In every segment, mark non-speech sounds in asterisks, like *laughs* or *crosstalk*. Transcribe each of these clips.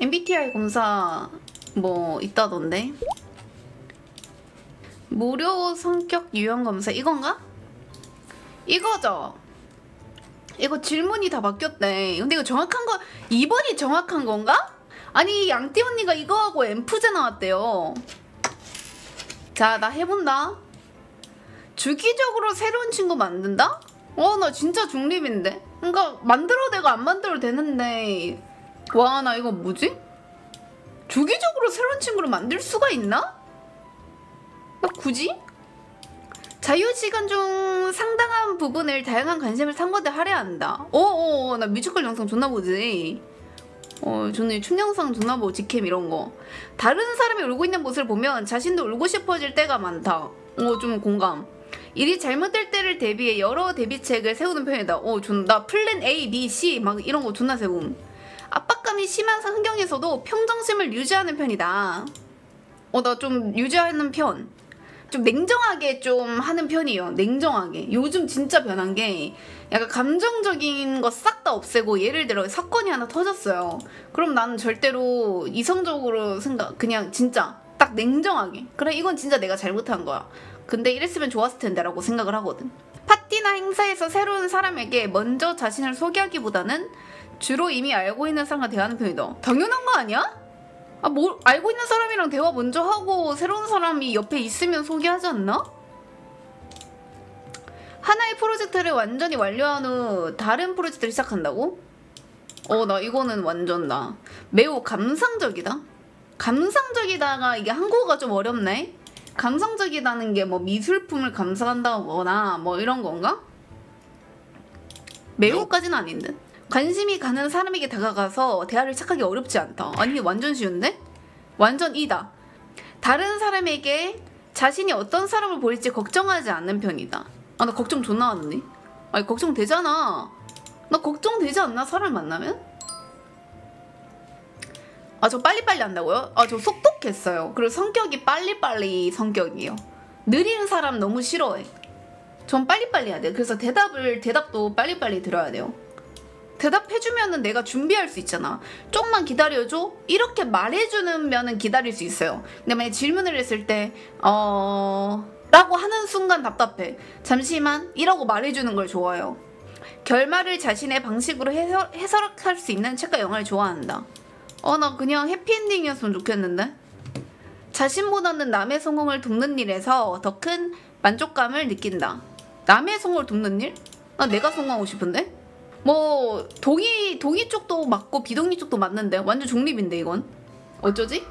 MBTI 검사 뭐 있다던데? 무료 성격 유형 검사 이건가? 이거죠. 이거 질문이 다 바뀌었대 근데 이거 정확한 거 2번이 정확한 건가? 아니 양띠 언니가 이거하고 엠프제 나왔대요. 자 나 해본다. 주기적으로 새로운 친구 만든다? 어 나 진짜 중립인데? 그러니까 만들어도 되고 안 만들어도 되는데 와 나 이거 뭐지? 주기적으로 새로운 친구를 만들 수가 있나? 나 굳이? 자유시간 중 상당한 부분을 다양한 관심을 상고대 할애한다. 어어 나 뮤지컬 영상 존나 보지. 어 저는 춤 영상 존나 보고 직캠 이런 거. 다른 사람이 울고 있는 모습을 보면 자신도 울고 싶어질 때가 많다. 어 좀 공감. 일이 잘못될 때를 대비해 여러 대비책을 세우는 편이다. 어 존나 플랜 A, B, C 막 이런 거 존나 세움. 압박감이 심한 환경에서도 평정심을 유지하는 편이다. 어 나 좀 유지하는 편. 좀 냉정하게 좀 하는 편이에요. 냉정하게. 요즘 진짜 변한 게 약간 감정적인 거 싹 다 없애고 예를 들어 사건이 하나 터졌어요. 그럼 나는 절대로 이성적으로 생각 그냥 진짜 딱 냉정하게 그래 이건 진짜 내가 잘못한 거야. 근데 이랬으면 좋았을 텐데 라고 생각을 하거든. 파티나 행사에서 새로운 사람에게 먼저 자신을 소개하기보다는 주로 이미 알고 있는 사람과 대하는 편이다. 당연한 거 아니야? 아, 뭐 알고 있는 사람이랑 대화 먼저 하고 새로운 사람이 옆에 있으면 소개하지 않나? 하나의 프로젝트를 완전히 완료한 후 다른 프로젝트를 시작한다고? 어, 나 이거는 완전 나 매우 감상적이다. 감상적이다가 이게 한국어가 좀 어렵네. 감상적이다는 게 뭐 미술품을 감상한다거나 뭐 이런 건가? 매우까지는 아닌 듯. 관심이 가는 사람에게 다가가서 대화를 시작하기 어렵지 않다. 아니 완전 쉬운데? 완전 이다. 다른 사람에게 자신이 어떤 사람을 보일지 걱정하지 않는 편이다. 아 나 걱정 존나 하는데? 아니 걱정되잖아. 나 걱정되지 않나 사람 만나면? 아 저 빨리빨리 한다고요? 아 저 속독했어요. 그리고 성격이 빨리빨리 성격이에요. 느린 사람 너무 싫어해. 전 빨리빨리 해야 돼. 그래서 대답을 대답도 빨리빨리 들어야 돼요. 대답해주면은 내가 준비할 수 있잖아. 조금만 기다려줘? 이렇게 말해주는 면은 기다릴 수 있어요. 근데 만약 질문을 했을 때, 어, 라고 하는 순간 답답해. 잠시만, 이라고 말해주는 걸 좋아해요. 결말을 자신의 방식으로 해설, 해석할 수 있는 책과 영화를 좋아한다. 어, 나 그냥 해피엔딩이었으면 좋겠는데? 자신보다는 남의 성공을 돕는 일에서 더 큰 만족감을 느낀다. 남의 성공을 돕는 일? 나 내가 성공하고 싶은데? 뭐 동의 동의 쪽도 맞고 비동의 쪽도 맞는데 완전 중립인데 이건 어쩌지?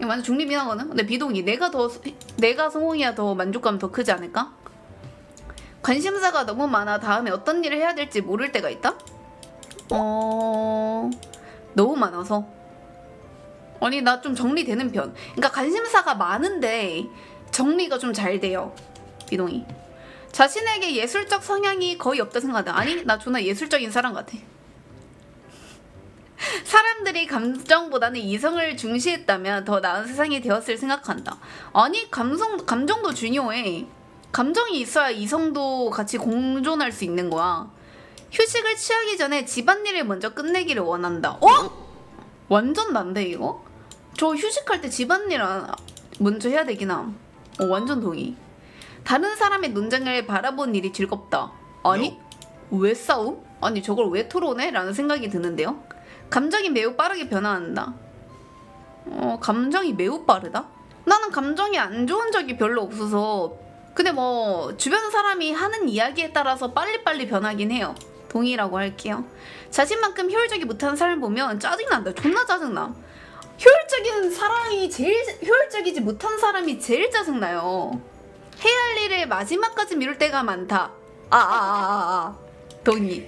완전 중립이긴 하거든. 근데 비동의 내가 더 내가 성공이야 더 만족감 더 크지 않을까? 관심사가 너무 많아 다음에 어떤 일을 해야 될지 모를 때가 있다? 어 너무 많아서 아니 나 좀 정리되는 편. 그러니까 관심사가 많은데 정리가 좀 잘 돼요. 비동의. 자신에게 예술적 성향이 거의 없다 생각한다. 아니 나 존나 예술적인 사람 같아. 사람들이 감정보다는 이성을 중시했다면 더 나은 세상이 되었을 생각한다. 아니 감성 감정도 중요해. 감정이 있어야 이성도 같이 공존할 수 있는 거야. 휴식을 취하기 전에 집안일을 먼저 끝내기를 원한다. 어? 완전 난데 이거? 저 휴식할 때 집안일 먼저 해야 되긴 함. 어 완전 동의. 다른 사람의 논쟁을 바라본 일이 즐겁다. 아니? 왜 싸움? 아니 저걸 왜 토론해? 라는 생각이 드는데요. 감정이 매우 빠르게 변화한다. 어, 감정이 매우 빠르다? 나는 감정이 안 좋은 적이 별로 없어서 근데 뭐 주변 사람이 하는 이야기에 따라서 빨리빨리 변하긴 해요. 동의라고 할게요. 자신만큼 효율적이 못한 사람을 보면 짜증난다. 존나 짜증나. 효율적인 사람이 제일 효율적이지 못한 사람이 제일 짜증나요. 해야 할 일을 마지막까지 미룰 때가 많다. 아, 아, 아, 아, 아. 동의.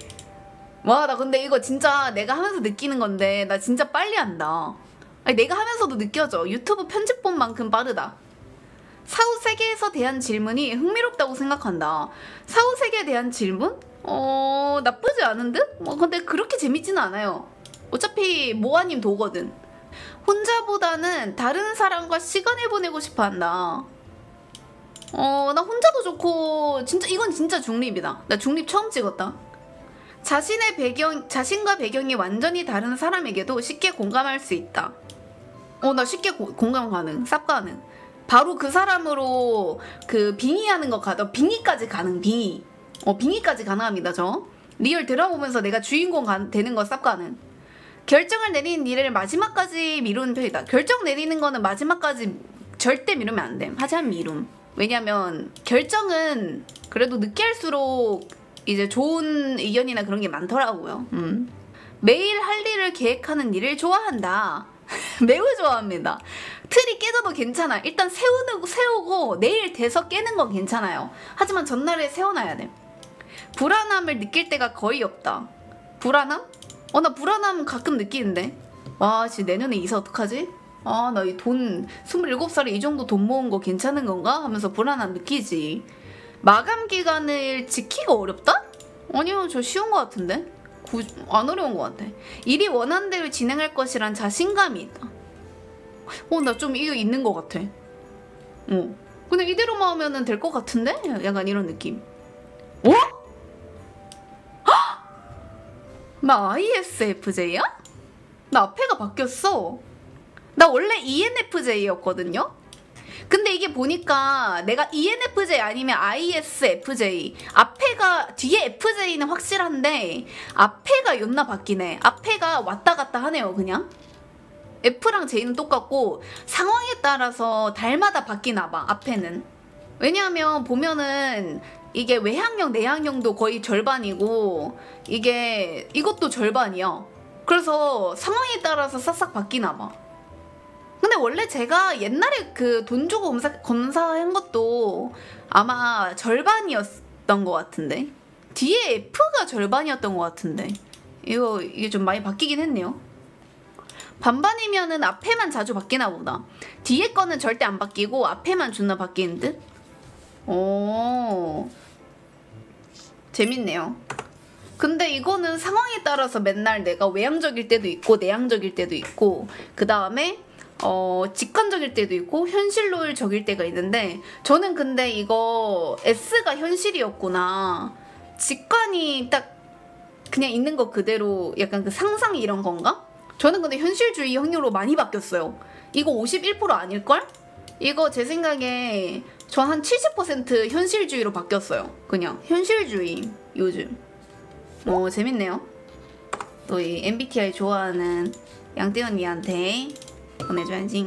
와, 나 근데 이거 진짜 내가 하면서 느끼는 건데, 나 진짜 빨리 한다. 아니, 내가 하면서도 느껴져. 유튜브 편집본만큼 빠르다. 사후 세계에서 대한 질문이 흥미롭다고 생각한다. 사후 세계에 대한 질문? 어, 나쁘지 않은 듯? 뭐, 근데 그렇게 재밌지는 않아요. 어차피 모아님 도거든. 혼자보다는 다른 사람과 시간을 보내고 싶어 한다. 어, 나 혼자도 좋고, 진짜, 이건 진짜 중립이다. 나 중립 처음 찍었다. 자신의 배경, 자신과 배경이 완전히 다른 사람에게도 쉽게 공감할 수 있다. 어, 나 쉽게 고- 공감 가능, 쌉 가능. 바로 그 사람으로 그 빙의하는 것 가도 빙의까지 가능, 빙의. 어, 빙의까지 가능합니다, 저. real 드라마 보면서 내가 주인공 가- 되는 거 쌉 가능. 결정을 내린 일을 마지막까지 미루는 편이다. 결정 내리는 거는 마지막까지 절대 미루면 안 돼. 하지만 미룸. 왜냐면 결정은 그래도 늦게 할수록 이제 좋은 의견이나 그런 게 많더라고요. 음. 매일 할 일을 계획하는 일을 좋아한다. *laughs* 매우 좋아합니다. 틀이 깨져도 괜찮아. 일단 세우고, 세우고 내일 돼서 깨는 건 괜찮아요. 하지만 전날에 세워놔야 돼. 불안함을 느낄 때가 거의 없다. 불안함? 어, 나 불안함 가끔 느끼는데. 와, 씨, 내년에 이사 어떡하지? 아, 나 이 돈, 27살에 이 정도 돈 모은 거 괜찮은 건가? 하면서 불안함 느끼지. 마감 기간을 지키기가 어렵다? 아니요, 저 쉬운 것 같은데? 구, 안 어려운 것 같아. 일이 원하는 대로 진행할 것이란 자신감이 있다. 어, 나 좀 이거 있는 것 같아. 어. 그냥 이대로만 하면 될 것 같은데? 약간 이런 느낌. 어? 나 ISFJ야? 나 앞에가 바뀌었어. 나 원래 ENFJ였거든요? 근데 이게 보니까 내가 ENFJ 아니면 ISFJ 앞에가 뒤에 FJ는 확실한데 앞에가 였나 바뀌네 앞에가 왔다 갔다 하네요 그냥. F랑 J는 똑같고 상황에 따라서 달마다 바뀌나 봐 앞에는. 왜냐하면 보면은 이게 외향형 내향형도 거의 절반이고 이게 이것도 절반이야. 그래서 상황에 따라서 싹싹 바뀌나 봐 근데 원래 제가 옛날에 그 돈 주고 검사, 검사한 것도 아마 절반이었던 것 같은데? 뒤에 F가 절반이었던 것 같은데? 이거 이게 좀 많이 바뀌긴 했네요. 반반이면은 앞에만 자주 바뀌나 보다. 뒤에 거는 절대 안 바뀌고 앞에만 존나 바뀌는 듯? 오. 재밌네요. 근데 이거는 상황에 따라서 맨날 내가 외향적일 때도 있고 내향적일 때도 있고 그 다음에 어, 직관적일 때도 있고 현실로적일 때가 있는데 저는 근데 이거 S가 현실이었구나. 직관이 딱 그냥 있는 거 그대로 약간 그 상상 이런 건가? 저는 근데 현실주의 형료로 많이 바뀌었어요. 이거 51% 아닐걸? 이거 제 생각에 저한70% 현실주의로 바뀌었어요. 그냥 현실주의 요즘. 어 재밌네요. 또 이 MBTI 좋아하는 양떼 언니한테 보내줘야지